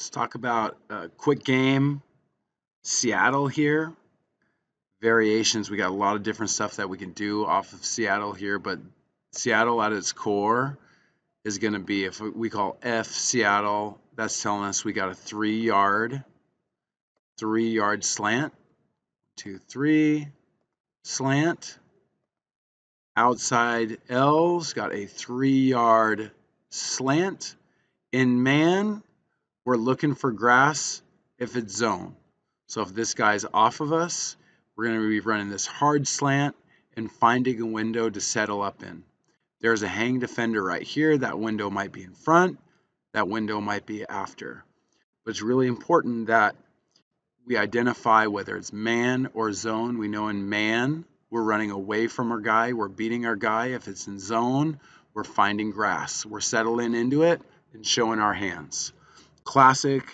Let's talk about quick game. Seattle here. Variations. We got a lot of different stuff that we can do off of Seattle here, but Seattle at its core is going to be if we call F Seattle, that's telling us we got a three yard, three yard slant, two, three, slant. Outside L's got a three yard slant. In man, we're looking for grass if it's zone. So if this guy's off of us, we're going to be running this hard slant and finding a window to settle up in. There's a hang defender right here. That window might be in front. That window might be after. But it's really important that we identify whether it's man or zone. We know in man, we're running away from our guy. We're beating our guy. If it's in zone, we're finding grass. We're settling into it and showing our hands. Classic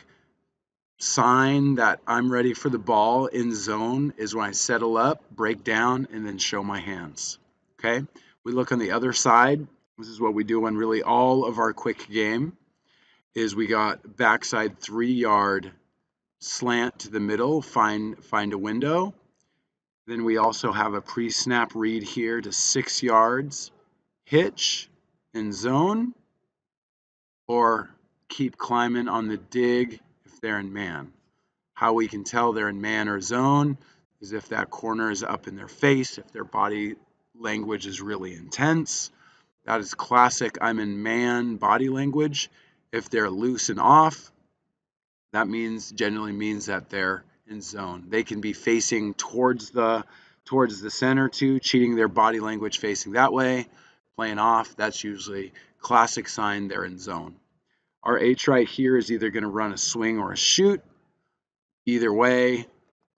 sign that I'm ready for the ball in zone is when I settle up, break down, and then show my hands. Okay? We look on the other side. This is what we do on really all of our quick game is we got backside three yard slant to the middle, find find a window. Then we also have a pre-snap read here to six yards, hitch in zone, or keep climbing on the dig if they're in man. How we can tell they're in man or zone is if that corner is up in their face, if their body language is really intense. That is classic I'm in man body language. If they're loose and off, that means generally means that they're in zone. They can be facing towards the towards the center too, cheating their body language facing that way, playing off. That's usually classic sign they're in zone. Our H right here is either going to run a swing or a shoot. Either way,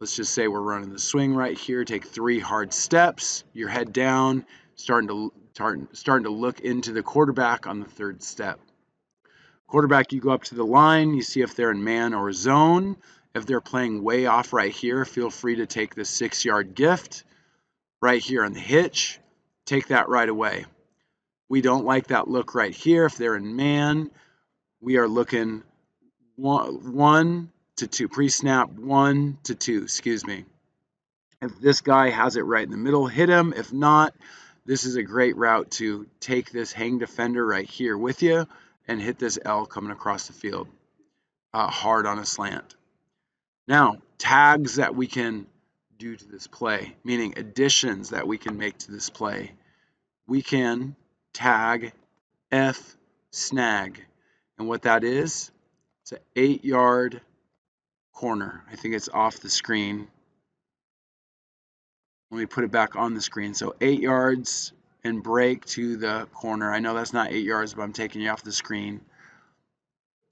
Let's just say we're running the swing right here. Take three hard steps. Your head down, starting to starting to look into the quarterback on the third step. Quarterback, you go up to the line. You see if they're in man or zone. If they're playing way off right here, feel free to take the six-yard gift right here on the hitch. Take that right away. We don't like that look right here. If they're in man, we are looking one, one to 2, pre-snap 1 to 2, excuse me. If this guy has it right in the middle, hit him. If not, this is a great route to take this hang defender right here with you and hit this L coming across the field uh, hard on a slant. Now, tags that we can do to this play, meaning additions that we can make to this play. We can tag F snag. And what that is, it's an eight yard corner. I think it's off the screen. Let me put it back on the screen. So eight yards and break to the corner. I know that's not eight yards, but I'm taking you off the screen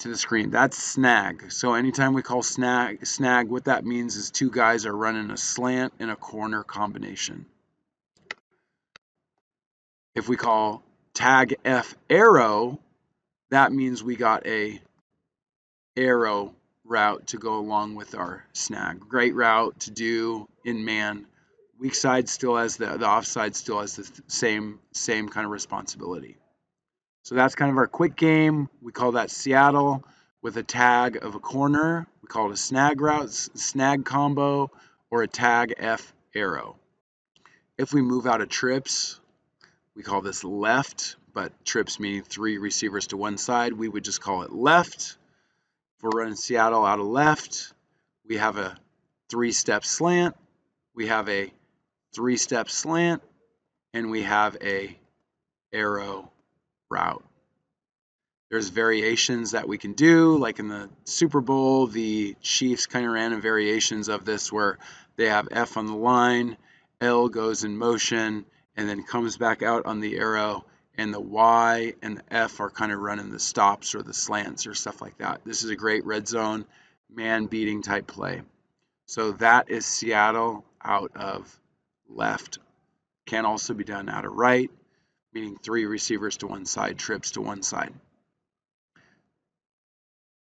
to the screen. That's snag. So anytime we call snag, snag, what that means is two guys are running a slant and a corner combination. If we call tag F arrow, that means we got a arrow route to go along with our snag. Great route to do in man. Weak side still has the, the offside still has the same same kind of responsibility. So that's kind of our quick game. We call that Seattle with a tag of a corner. We call it a snag route, snag combo, or a tag F arrow. If we move out of trips, we call this left, but trips meaning three receivers to one side, we would just call it left. If we're running Seattle out of left, we have a three-step slant, we have a three-step slant, and we have a arrow route. There's variations that we can do, like in the Super Bowl, the Chiefs kind of ran variations of this where they have F on the line, L goes in motion, and then comes back out on the arrow, and the Y and the F are kind of running the stops or the slants or stuff like that. This is a great red zone man beating type play. So that is Seattle out of left. Can also be done out of right, meaning three receivers to one side, trips to one side.